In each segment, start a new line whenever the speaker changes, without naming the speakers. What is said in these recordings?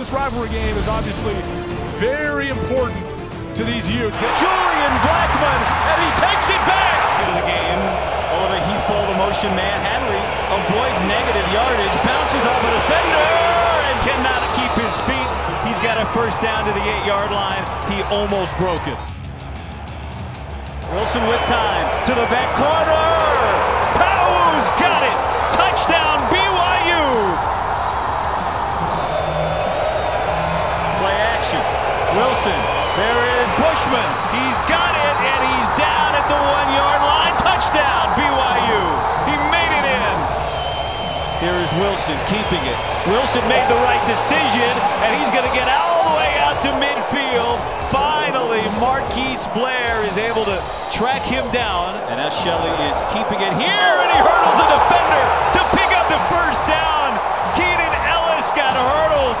This rivalry game is obviously very important to these Utes.
Julian Blackmon, and he takes it back into the game. Oliver Heathball, the motion man. Hadley avoids negative yardage, bounces off a defender, and cannot keep his feet. He's got a first down to the eight-yard line. He almost broke it. Wilson with time to the back corner. There is Bushman. He's got it, and he's down at the one-yard line. Touchdown BYU. He made it in. Here is Wilson keeping it. Wilson made the right decision, and he's going to get all the way out to midfield. Finally, Marquise Blair is able to track him down. And S. Shelley is keeping it here, and he hurdles a defender to pick up the first down. Keenan Ellis got hurdled.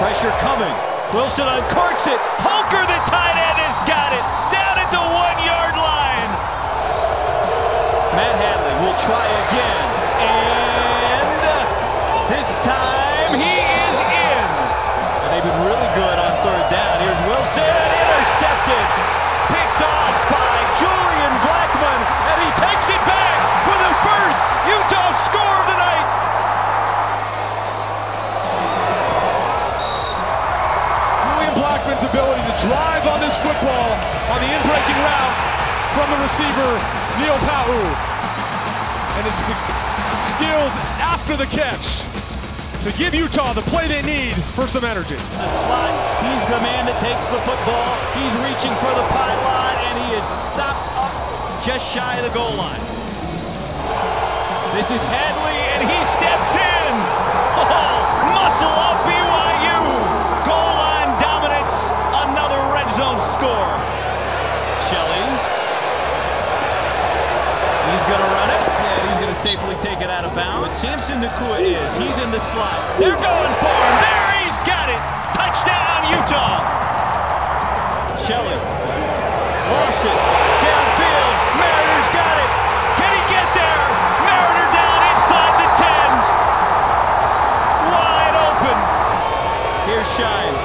Pressure coming. Wilson uncorks it. Holker, the tight end, has got it.
Drive on this football on the in-breaking route from the receiver, Neil Pau'u. And it's the skills after the catch to give Utah the play they need for some energy.
The slot, he's the man that takes the football. He's reaching for the pylon, and he is stopped up just shy of the goal line. This is Hadley, He's going to run it, he's going to safely take it out of bounds. But Samson Nacua is. He's in the slot. They're going for him. There he's got it. Touchdown, Utah. Shelley. Lawson. Downfield. Mariner's got it. Can he get there? Mariner down inside the 10. Wide open. Here's Shyne.